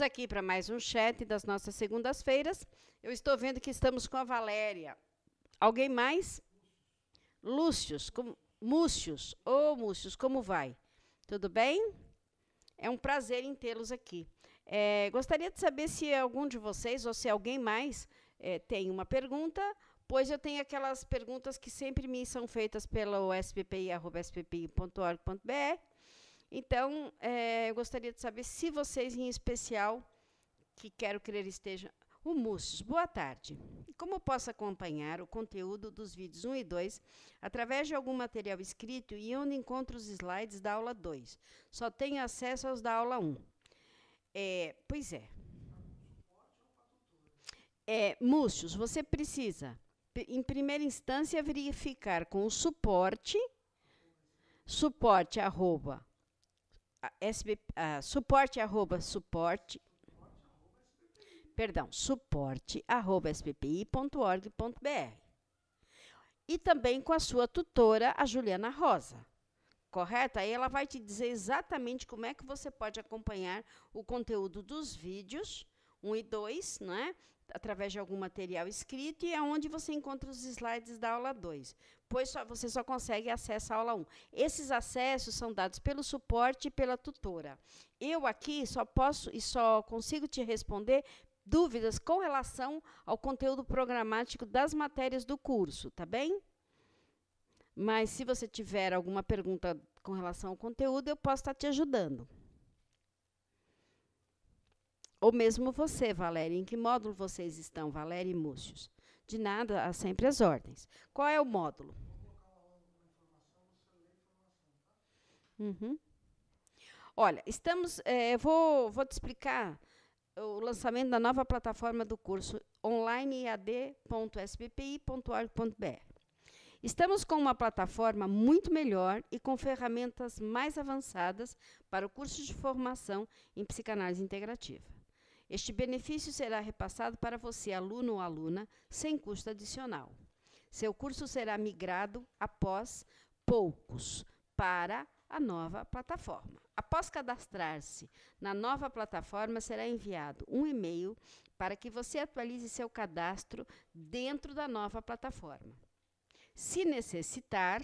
Aqui para mais um chat das nossas segundas-feiras. Eu estou vendo que estamos com a Valéria. Alguém mais? Lúcius, com, Múcius. Ô, oh, Múcius, como vai? Tudo bem? É um prazer em tê-los aqui. É, gostaria de saber se algum de vocês, ou se alguém mais, é, tem uma pergunta, pois eu tenho aquelas perguntas que sempre me são feitas pelo sppi.sppi.org.br. Então, é, eu gostaria de saber se vocês, em especial, que quero crer estejam o Múcios, boa tarde. Como posso acompanhar o conteúdo dos vídeos 1 e 2 através de algum material escrito e onde encontro os slides da aula 2? Só tenho acesso aos da aula 1. É, pois é. é. Múcios, você precisa, em primeira instância, verificar com o suporte, suporte arroba, SB, uh, suporte arroba suporte perdão, suporte@sppi.org.br. E também com a sua tutora, a Juliana Rosa. Correto? Aí ela vai te dizer exatamente como é que você pode acompanhar o conteúdo dos vídeos 1 e 2, né? Através de algum material escrito e é onde você encontra os slides da aula 2, pois só, você só consegue acesso à aula 1. Esses acessos são dados pelo suporte e pela tutora. Eu aqui só posso e só consigo te responder dúvidas com relação ao conteúdo programático das matérias do curso, tá bem? Mas se você tiver alguma pergunta com relação ao conteúdo, eu posso estar te ajudando. Ou mesmo você, Valéria, em que módulo vocês estão, Valéria e Múcios? De nada, há sempre as ordens. Qual é o módulo? Uhum. Olha, estamos. É, vou, vou te explicar o lançamento da nova plataforma do curso onlinead.sbpi.org.br. Estamos com uma plataforma muito melhor e com ferramentas mais avançadas para o curso de formação em psicanálise integrativa. Este benefício será repassado para você, aluno ou aluna, sem custo adicional. Seu curso será migrado após poucos para a nova plataforma. Após cadastrar-se na nova plataforma, será enviado um e-mail para que você atualize seu cadastro dentro da nova plataforma. Se necessitar,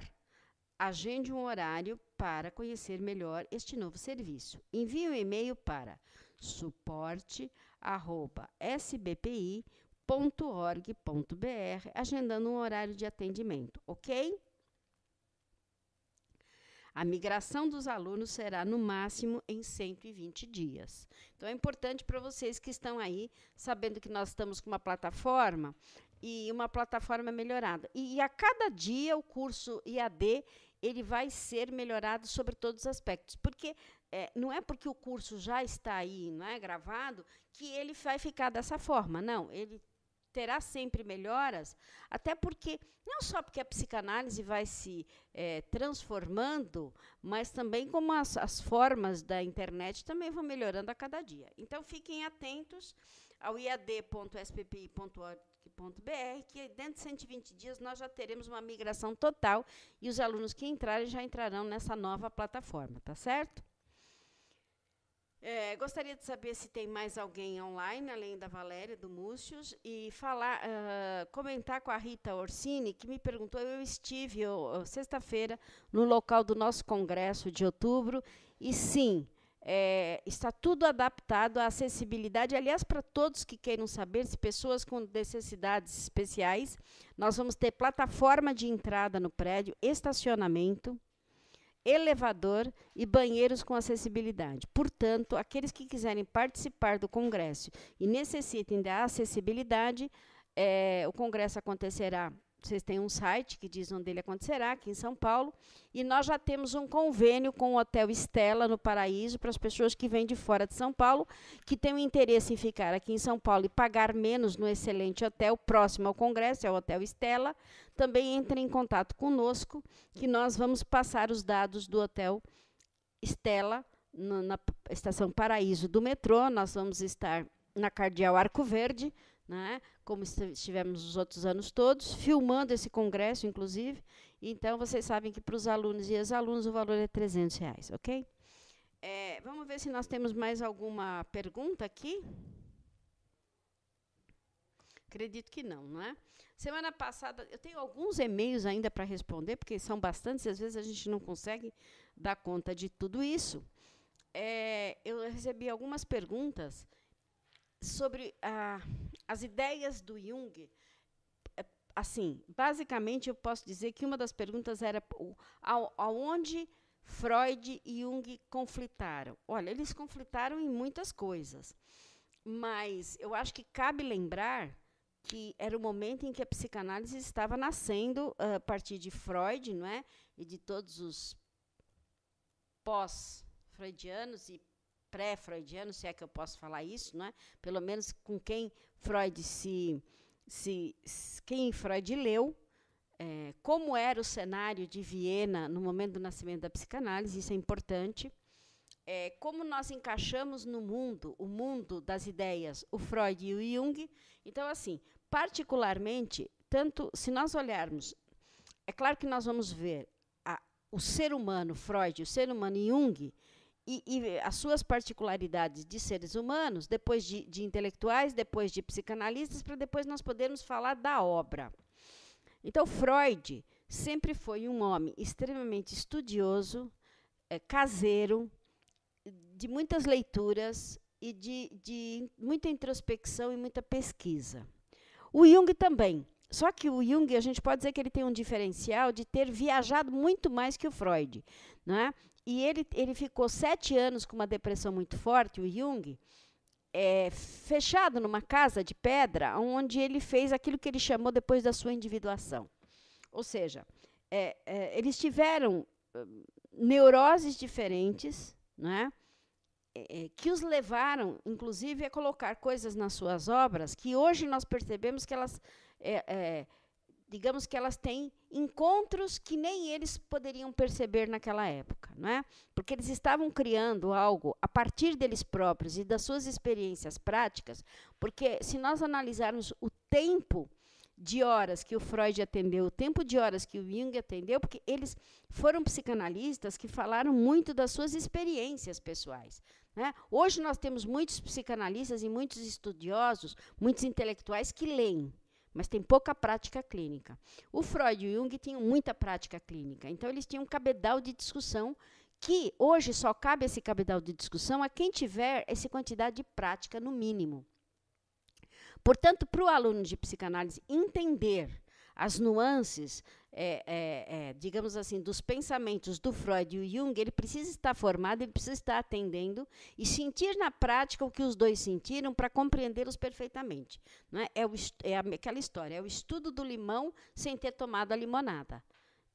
agende um horário para conhecer melhor este novo serviço. Envie um e-mail para suporte@sbpi.org.br, agendando um horário de atendimento, ok? A migração dos alunos será no máximo em 120 dias. Então é importante para vocês que estão aí, sabendo que nós estamos com uma plataforma e uma plataforma melhorada. E, e a cada dia o curso IAD ele vai ser melhorado sobre todos os aspectos, porque é, não é porque o curso já está aí, não é gravado, que ele vai ficar dessa forma. Não, ele terá sempre melhoras, até porque, não só porque a psicanálise vai se é, transformando, mas também como as, as formas da internet também vão melhorando a cada dia. Então, fiquem atentos ao iad.sppi.org.br, que dentro de 120 dias nós já teremos uma migração total e os alunos que entrarem já entrarão nessa nova plataforma, tá certo? É, gostaria de saber se tem mais alguém online, além da Valéria, do Múcios, e falar, uh, comentar com a Rita Orsini, que me perguntou, eu estive sexta-feira no local do nosso congresso de outubro, e sim, é, está tudo adaptado à acessibilidade. Aliás, para todos que queiram saber, se pessoas com necessidades especiais, nós vamos ter plataforma de entrada no prédio, estacionamento, elevador e banheiros com acessibilidade. Portanto, aqueles que quiserem participar do congresso e necessitem da acessibilidade, é, o congresso acontecerá vocês têm um site que diz onde ele acontecerá, aqui em São Paulo, e nós já temos um convênio com o Hotel Estela, no Paraíso, para as pessoas que vêm de fora de São Paulo, que têm um interesse em ficar aqui em São Paulo e pagar menos no excelente hotel próximo ao Congresso, é o Hotel Estela, também entrem em contato conosco, que nós vamos passar os dados do Hotel Estela, na estação Paraíso do metrô, nós vamos estar na Cardeal Arco Verde, né, como estivemos os outros anos todos, filmando esse congresso, inclusive. Então, vocês sabem que para os alunos e ex-alunos o valor é 300 reais, ok? É, vamos ver se nós temos mais alguma pergunta aqui. Acredito que não, não é? Semana passada, eu tenho alguns e-mails ainda para responder, porque são bastantes e às vezes a gente não consegue dar conta de tudo isso. É, eu recebi algumas perguntas sobre ah, as ideias do Jung. É, assim, basicamente, eu posso dizer que uma das perguntas era aonde Freud e Jung conflitaram. Olha, eles conflitaram em muitas coisas, mas eu acho que cabe lembrar que era o momento em que a psicanálise estava nascendo a partir de Freud, não é, e de todos os pós-freudianos e pré-freudianos, se é que eu posso falar isso, não é? Pelo menos com quem Freud se, se, quem Freud leu, é, como era o cenário de Viena no momento do nascimento da psicanálise, isso é importante. É, como nós encaixamos no mundo, o mundo das ideias, o Freud e o Jung. Então, assim, particularmente, tanto se nós olharmos, é claro que nós vamos ver a, o ser humano, Freud, o ser humano Jung, e, e, as suas particularidades de seres humanos, depois de, de intelectuais, depois de psicanalistas, para depois nós podermos falar da obra. Então, Freud sempre foi um homem extremamente estudioso, é, caseiro, de muitas leituras e de, de muita introspecção e muita pesquisa. O Jung também. Só que o Jung, a gente pode dizer que ele tem um diferencial de ter viajado muito mais que o Freud. Né? E ele, ele ficou sete anos com uma depressão muito forte, o Jung, é, fechado numa casa de pedra, onde ele fez aquilo que ele chamou depois da sua individuação. Ou seja, é, é, eles tiveram uh, neuroses diferentes, né, que os levaram, inclusive, a colocar coisas nas suas obras que hoje nós percebemos que elas é, digamos que elas têm encontros que nem eles poderiam perceber naquela época, não é? Porque eles estavam criando algo a partir deles próprios e das suas experiências práticas, porque se nós analisarmos o tempo de horas que o Freud atendeu, o tempo de horas que o Jung atendeu, porque eles foram psicanalistas que falaram muito das suas experiências pessoais. Né? Hoje nós temos muitos psicanalistas e muitos estudiosos, muitos intelectuais que leem, mas tem pouca prática clínica. O Freud e o Jung tinham muita prática clínica, então eles tinham um cabedal de discussão que hoje só cabe esse cabedal de discussão a quem tiver essa quantidade de prática no mínimo. Portanto, para o aluno de psicanálise entender as nuances, é, é, é, digamos assim, dos pensamentos do Freud e o Jung, ele precisa estar formado, ele precisa estar atendendo e sentir na prática o que os dois sentiram para compreendê-los perfeitamente. Não é? É, o, é aquela história, é o estudo do limão sem ter tomado a limonada.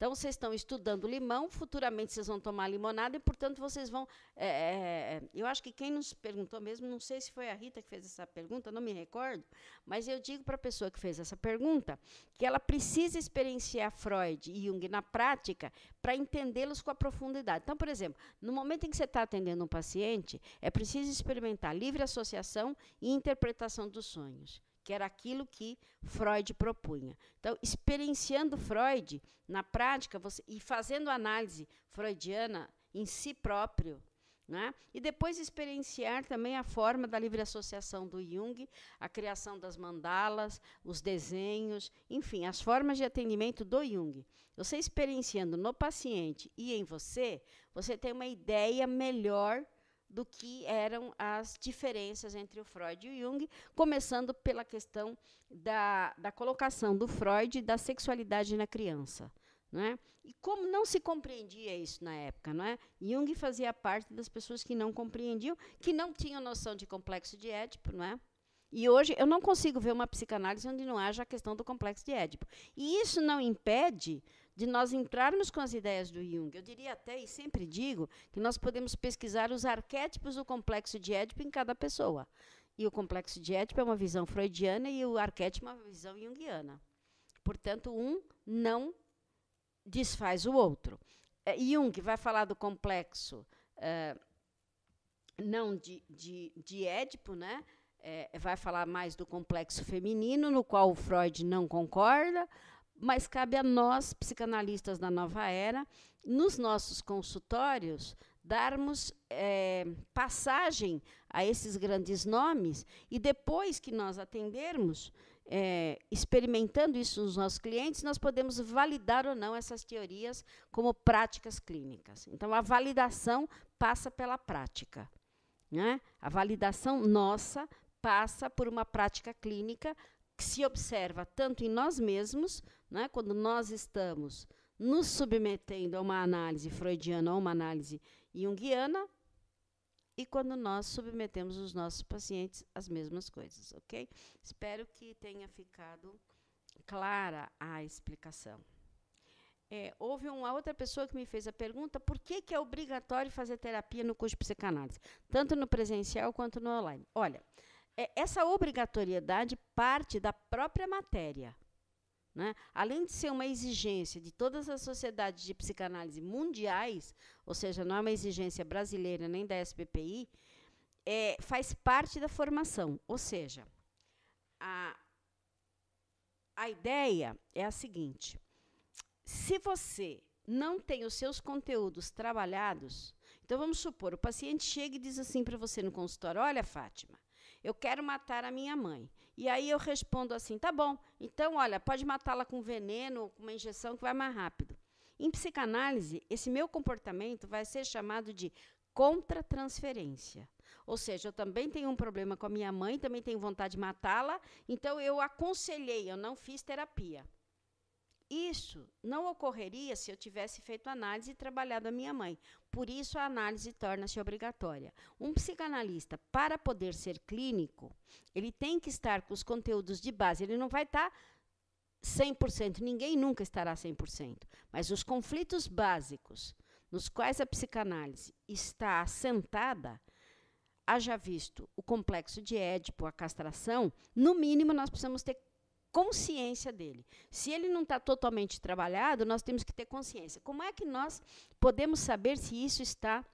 Então, vocês estão estudando limão, futuramente vocês vão tomar limonada e, portanto, vocês vão. É, é, eu acho que quem nos perguntou mesmo, não sei se foi a Rita que fez essa pergunta, não me recordo, mas eu digo para a pessoa que fez essa pergunta que ela precisa experienciar Freud e Jung na prática para entendê-los com a profundidade. Então, por exemplo, no momento em que você está atendendo um paciente, é preciso experimentar livre associação e interpretação dos sonhos que era aquilo que Freud propunha. Então, experienciando Freud na prática você, e fazendo análise freudiana em si próprio, né? e depois experienciar também a forma da livre associação do Jung, a criação das mandalas, os desenhos, enfim, as formas de atendimento do Jung. Você experienciando no paciente e em você, você tem uma ideia melhor do que eram as diferenças entre o Freud e o Jung, começando pela questão da, da colocação do Freud da sexualidade na criança. Né? E como não se compreendia isso na época, não é? Jung fazia parte das pessoas que não compreendiam, que não tinham noção de complexo de Édipo, não é? E hoje eu não consigo ver uma psicanálise onde não haja a questão do complexo de Édipo. E isso não impede de nós entrarmos com as ideias do Jung. Eu diria até, e sempre digo, que nós podemos pesquisar os arquétipos do complexo de Édipo em cada pessoa. E o complexo de Édipo é uma visão freudiana e o arquétipo é uma visão junguiana. Portanto, um não desfaz o outro. É, Jung vai falar do complexo é, não de, de, de Édipo, né? É, vai falar mais do complexo feminino, no qual o Freud não concorda, mas cabe a nós, psicanalistas da nova era, nos nossos consultórios, darmos é, passagem a esses grandes nomes e depois que nós atendermos, é, experimentando isso nos nossos clientes, nós podemos validar ou não essas teorias como práticas clínicas. Então, a validação passa pela prática. Né? A validação nossa passa por uma prática clínica que se observa tanto em nós mesmos, né, quando nós estamos nos submetendo a uma análise freudiana ou uma análise junguiana, e quando nós submetemos os nossos pacientes às mesmas coisas, ok? Espero que tenha ficado clara a explicação. É, houve uma outra pessoa que me fez a pergunta por que, que é obrigatório fazer terapia no curso de psicanálise, tanto no presencial quanto no online. Olha, é, essa obrigatoriedade parte da própria matéria. Né? Além de ser uma exigência de todas as sociedades de psicanálise mundiais, ou seja, não é uma exigência brasileira nem da SBPI, é, faz parte da formação. Ou seja, a, a ideia é a seguinte: se você não tem os seus conteúdos trabalhados, então vamos supor, o paciente chega e diz assim para você no consultório: Olha, Fátima, eu quero matar a minha mãe. E aí eu respondo assim: tá bom, então olha, pode matá-la com veneno, com uma injeção que vai mais rápido. Em psicanálise, esse meu comportamento vai ser chamado de contratransferência. Ou seja, eu também tenho um problema com a minha mãe, também tenho vontade de matá-la, então eu aconselhei, eu não fiz terapia. Isso não ocorreria se eu tivesse feito análise e trabalhado a minha mãe. Por isso, a análise torna-se obrigatória. Um psicanalista, para poder ser clínico, ele tem que estar com os conteúdos de base. Ele não vai estar 100%, ninguém nunca estará 100%. Mas os conflitos básicos nos quais a psicanálise está assentada, haja visto o complexo de Édipo, a castração, no mínimo nós precisamos ter consciência dele. Se ele não está totalmente trabalhado, nós temos que ter consciência. Como é que nós podemos saber se isso está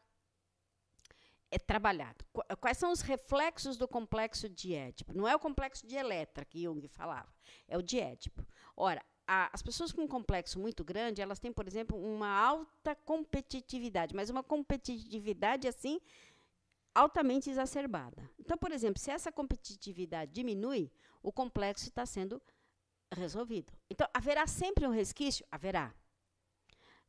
é, trabalhado? Quais são os reflexos do complexo de Édipo? Não é o complexo de Eletra que Jung falava, é o de Édipo. Ora, a, as pessoas com um complexo muito grande, elas têm, por exemplo, uma alta competitividade, mas uma competitividade assim altamente exacerbada. Então, por exemplo, se essa competitividade diminui, o complexo está sendo resolvido. Então, haverá sempre um resquício? Haverá.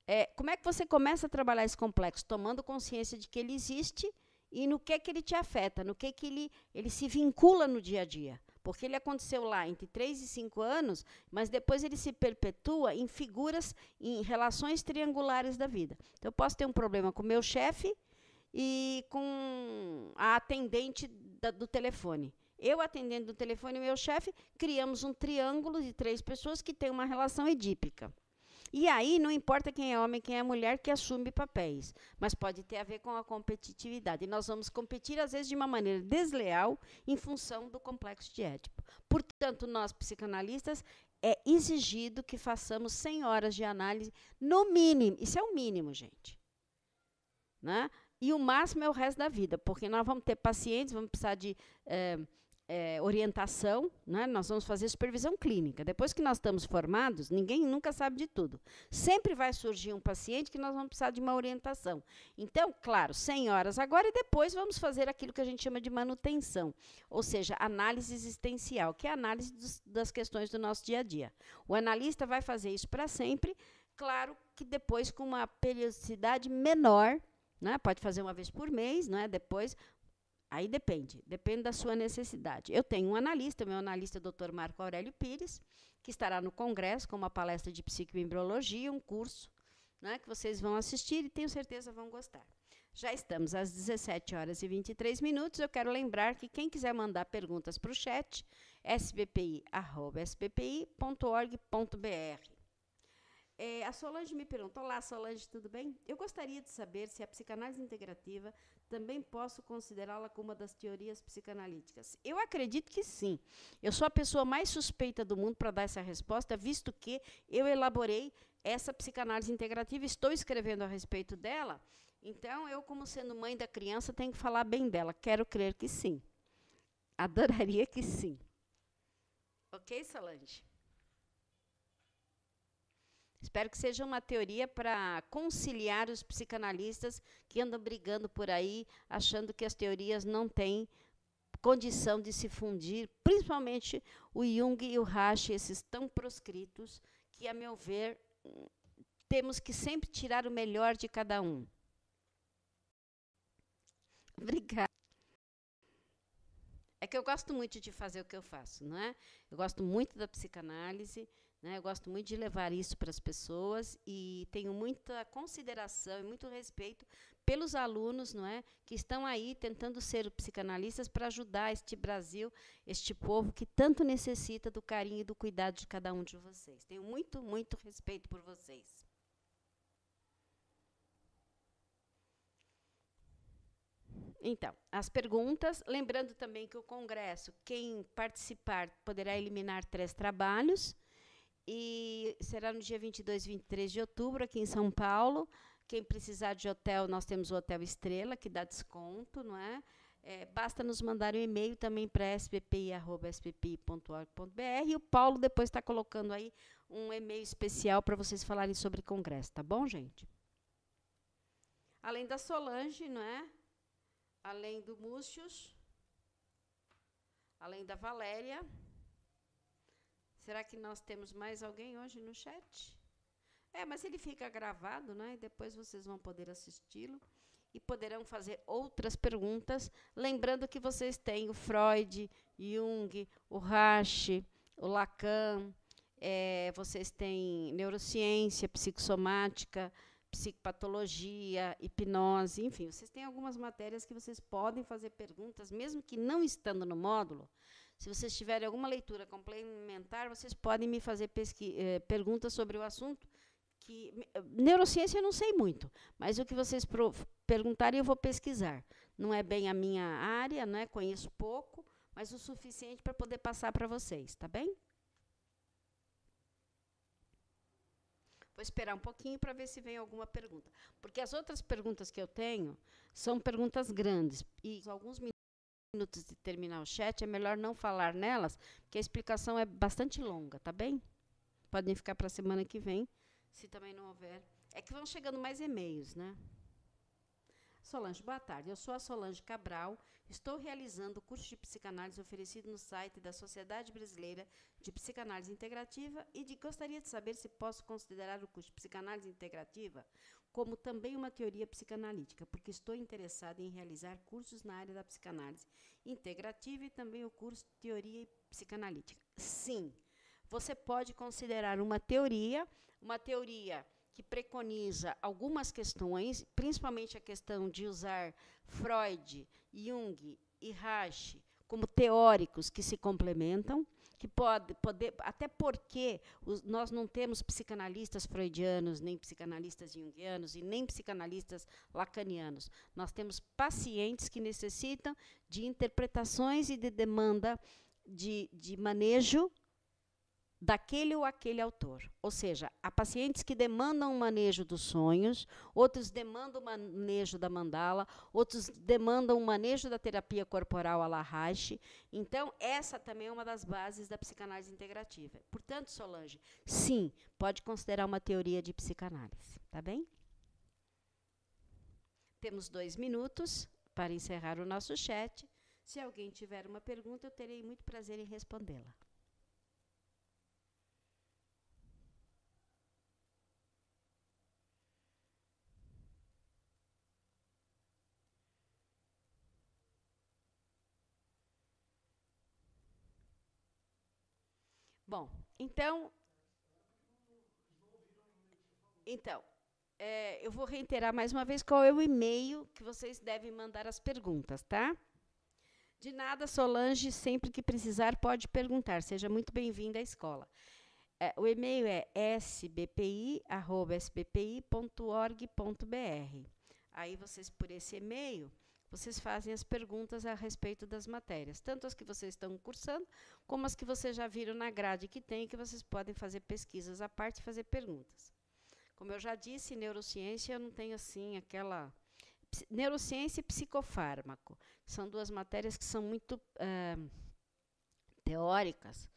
É, como é que você começa a trabalhar esse complexo? Tomando consciência de que ele existe e no que, que ele te afeta, no que, que ele, ele se vincula no dia a dia. Porque ele aconteceu lá entre 3 e 5 anos, mas depois ele se perpetua em figuras, em relações triangulares da vida. Então, eu posso ter um problema com o meu chefe e com a atendente da, do telefone. Eu atendendo do telefone meu chefe, criamos um triângulo de três pessoas que tem uma relação edípica. E aí não importa quem é homem, quem é mulher, que assume papéis, mas pode ter a ver com a competitividade. E nós vamos competir às vezes de uma maneira desleal em função do complexo de Édipo. Portanto, nós psicanalistas é exigido que façamos 100 horas de análise no mínimo. Isso é o mínimo, gente. Né? E o máximo é o resto da vida, porque nós vamos ter pacientes, vamos precisar de é, é, orientação, né? nós vamos fazer supervisão clínica. Depois que nós estamos formados, ninguém nunca sabe de tudo. Sempre vai surgir um paciente que nós vamos precisar de uma orientação. Então, claro, 100 horas agora e depois vamos fazer aquilo que a gente chama de manutenção, ou seja, análise existencial, que é a análise dos, das questões do nosso dia a dia. O analista vai fazer isso para sempre, claro que depois com uma periodicidade menor, né? pode fazer uma vez por mês, né? depois Aí depende, depende da sua necessidade. Eu tenho um analista, meu analista é o Dr. Marco Aurélio Pires, que estará no congresso com uma palestra de psicoembriologia, um curso né, que vocês vão assistir e tenho certeza vão gostar. Já estamos às 17 horas e 23 minutos. Eu quero lembrar que quem quiser mandar perguntas para o chat, sbpi.sbpi.org.br. É, a Solange me perguntou: Olá, Solange, tudo bem? Eu gostaria de saber se a psicanálise integrativa também posso considerá-la como uma das teorias psicanalíticas. Eu acredito que sim. Eu sou a pessoa mais suspeita do mundo para dar essa resposta, visto que eu elaborei essa psicanálise integrativa, estou escrevendo a respeito dela. Então, eu, como sendo mãe da criança, tenho que falar bem dela. Quero crer que sim. Adoraria que sim. Ok, Solange? Espero que seja uma teoria para conciliar os psicanalistas que andam brigando por aí, achando que as teorias não têm condição de se fundir, principalmente o Jung e o Rasch, esses tão proscritos, que, a meu ver, temos que sempre tirar o melhor de cada um. Obrigada. É que eu gosto muito de fazer o que eu faço, não é? Eu gosto muito da psicanálise, né? Eu gosto muito de levar isso para as pessoas e tenho muita consideração e muito respeito pelos alunos, não é, que estão aí tentando ser psicanalistas para ajudar este Brasil, este povo que tanto necessita do carinho e do cuidado de cada um de vocês. Tenho muito, muito respeito por vocês. Então, as perguntas, lembrando também que o congresso, quem participar poderá eliminar três trabalhos e será no dia 22 e 23 de outubro, aqui em São Paulo. Quem precisar de hotel, nós temos o Hotel Estrela, que dá desconto, não é? é basta nos mandar um e-mail também para sbpi.sbpi.org.br e o Paulo depois está colocando aí um e-mail especial para vocês falarem sobre congresso, tá bom, gente? Além da Solange, não é? Além do Múcius, além da Valéria. Será que nós temos mais alguém hoje no chat? É, mas ele fica gravado, né? E depois vocês vão poder assisti-lo e poderão fazer outras perguntas, lembrando que vocês têm o Freud, Jung, o Rasch, o Lacan, é, vocês têm neurociência, psicossomática, psicopatologia, hipnose, enfim, vocês têm algumas matérias que vocês podem fazer perguntas, mesmo que não estando no módulo, se vocês tiverem alguma leitura complementar, vocês podem me fazer eh, perguntas sobre o assunto. Que eh, neurociência eu não sei muito, mas o que vocês perguntarem eu vou pesquisar. Não é bem a minha área, né? Conheço pouco, mas o suficiente para poder passar para vocês, tá bem? Vou esperar um pouquinho para ver se vem alguma pergunta. Porque as outras perguntas que eu tenho são perguntas grandes. E alguns minutos de terminar o chat, é melhor não falar nelas, porque a explicação é bastante longa, tá bem? Podem ficar para a semana que vem, se também não houver. É que vão chegando mais e-mails, né? Solange, boa tarde. Eu sou a Solange Cabral. Estou realizando o curso de psicanálise oferecido no site da Sociedade Brasileira de Psicanálise Integrativa e de, gostaria de saber se posso considerar o curso de psicanálise integrativa como também uma teoria psicanalítica, porque estou interessada em realizar cursos na área da psicanálise integrativa e também o curso de teoria psicanalítica. Sim, você pode considerar uma teoria, uma teoria que preconiza algumas questões, principalmente a questão de usar Freud, Jung e Reich como teóricos que se complementam que pode poder, até porque os, nós não temos psicanalistas freudianos, nem psicanalistas junguianos e nem psicanalistas lacanianos. Nós temos pacientes que necessitam de interpretações e de demanda de, de manejo daquele ou aquele autor. Ou seja, há pacientes que demandam um manejo dos sonhos, outros demandam um manejo da mandala, outros demandam um manejo da terapia corporal a Reich. Então, essa também é uma das bases da psicanálise integrativa. Portanto, Solange, sim, pode considerar uma teoria de psicanálise. Tá bem? Temos dois minutos para encerrar o nosso chat. Se alguém tiver uma pergunta, eu terei muito prazer em respondê-la. Bom, então. Então, é, eu vou reiterar mais uma vez qual é o e-mail que vocês devem mandar as perguntas, tá? De nada, Solange, sempre que precisar, pode perguntar. Seja muito bem-vinda à escola. É, o e-mail é sbpi.sbpi.org.br. Aí vocês, por esse e-mail, vocês fazem as perguntas a respeito das matérias, tanto as que vocês estão cursando, como as que vocês já viram na grade que tem, que vocês podem fazer pesquisas à parte e fazer perguntas. Como eu já disse, neurociência eu não tenho assim aquela neurociência e psicofármaco. São duas matérias que são muito uh, teóricas,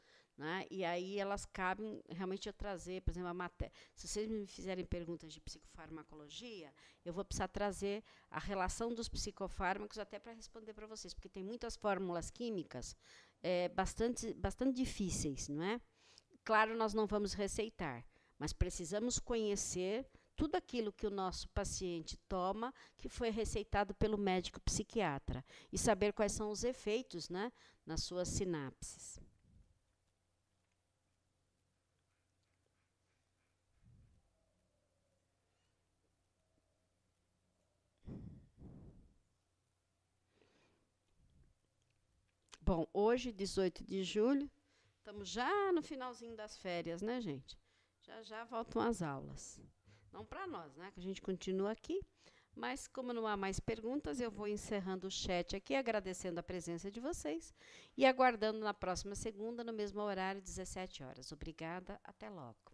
Né? E aí elas cabem realmente eu trazer, por exemplo, a matéria. Se vocês me fizerem perguntas de psicofarmacologia, eu vou precisar trazer a relação dos psicofármacos até para responder para vocês, porque tem muitas fórmulas químicas é, bastante, bastante difíceis, não é? Claro, nós não vamos receitar, mas precisamos conhecer tudo aquilo que o nosso paciente toma, que foi receitado pelo médico psiquiatra, e saber quais são os efeitos né, nas suas sinapses. Bom, hoje, 18 de julho, estamos já no finalzinho das férias, né, gente? Já já voltam as aulas. Não para nós, né? Que a gente continua aqui. Mas, como não há mais perguntas, eu vou encerrando o chat aqui, agradecendo a presença de vocês e aguardando na próxima segunda, no mesmo horário, 17 horas. Obrigada, até logo.